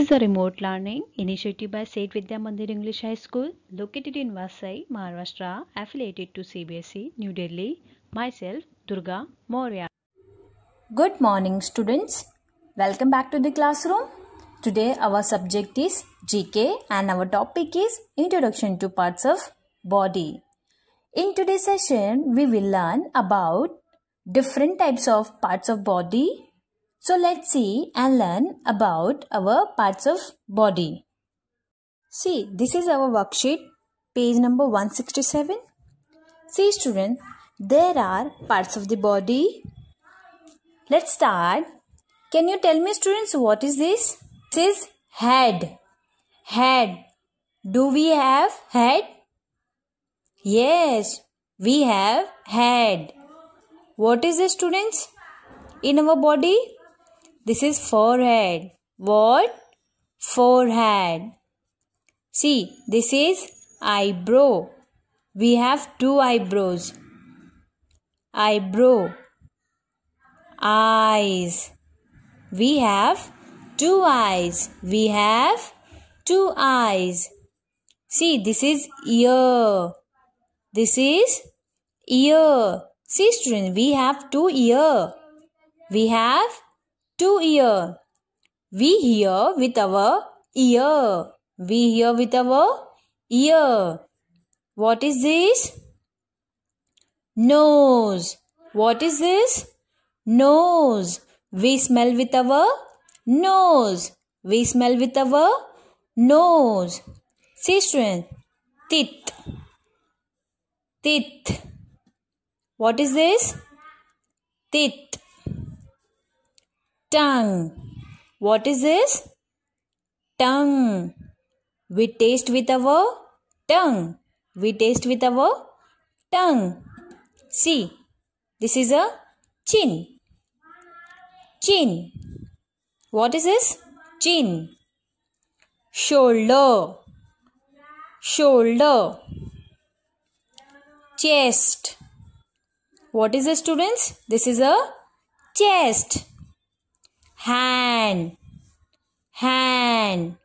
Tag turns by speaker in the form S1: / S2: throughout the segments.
S1: is a remote learning initiative by State Vidya Mandir English High School located in Vasai, Maharashtra, affiliated to CBSE, New Delhi. Myself, Durga Moria.
S2: Good morning, students. Welcome back to the classroom. Today, our subject is GK and our topic is Introduction to Parts of Body. In today's session, we will learn about different types of parts of body. So, let's see and learn about our parts of body. See, this is our worksheet, page number 167. See, student, there are parts of the body. Let's start. Can you tell me, students, what is this? This is head. Head. Do we have head? Yes, we have head. What is this, students? In our body? This is forehead. What? Forehead. See, this is eyebrow. We have two eyebrows. Eyebrow. Eyes. We have two eyes. We have two eyes. See, this is ear. This is ear. See, we have two ear. We have two ear. We hear with our ear. We hear with our ear. What is this? Nose. What is this? Nose. We smell with our nose. We smell with our nose. See, student. Teeth. Teeth. What is this? Teeth. Tongue. What is this? Tongue. We taste with our tongue. We taste with our tongue. See, this is a chin. Chin. What is this? Chin. Shoulder. Shoulder. Chest. What is this, students? This is a chest. Hand. Hand.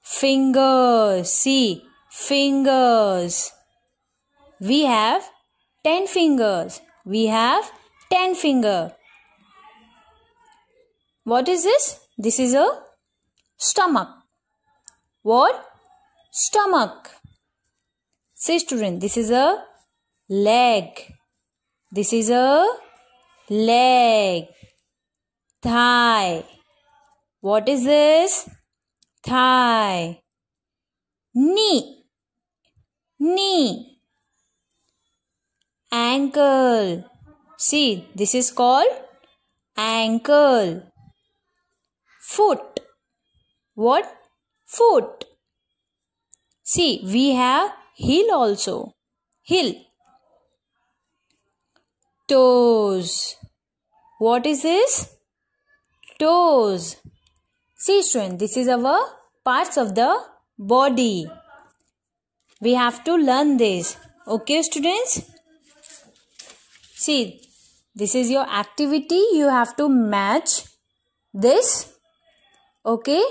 S2: Fingers. See, fingers. We have 10 fingers. We have 10 finger. What is this? This is a stomach. What? Stomach. Say student, this is a leg. This is a leg. Thigh. What is this? Thigh. Knee. Knee. Ankle. See, this is called ankle. Foot. What? Foot. See, we have heel also. Heel. Toes. What is this? Toes. See, student, this is our parts of the body. We have to learn this. Okay, students? See, this is your activity. You have to match this. Okay?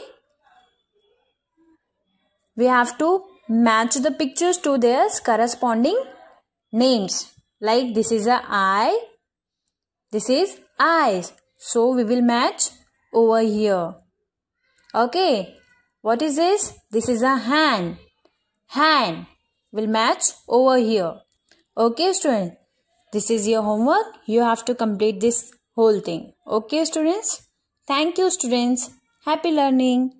S2: We have to match the pictures to their corresponding names. Like this is a eye. This is eyes. So we will match over here. Okay. What is this? This is a hand. Hand will match over here. Okay students. This is your homework. You have to complete this whole thing. Okay students. Thank you students. Happy learning.